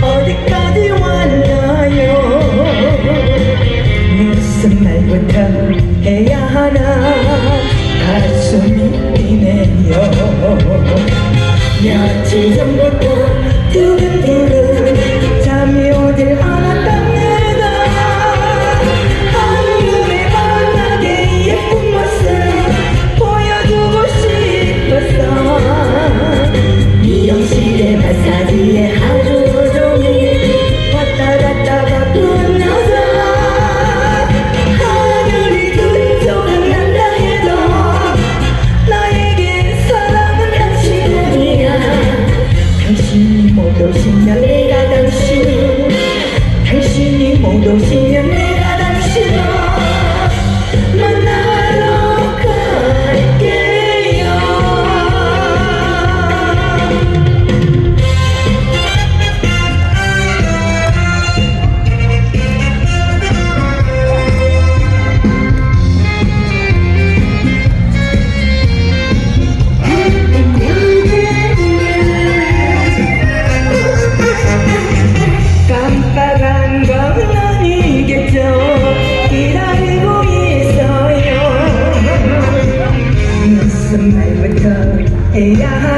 어디까지 왔나요? 무슨 말부터 해야 하나? 가슴이 뛰네요 며칠 전부터 당신이 못 오시면 내가 당신. 당신이 못 오시면 Yeah.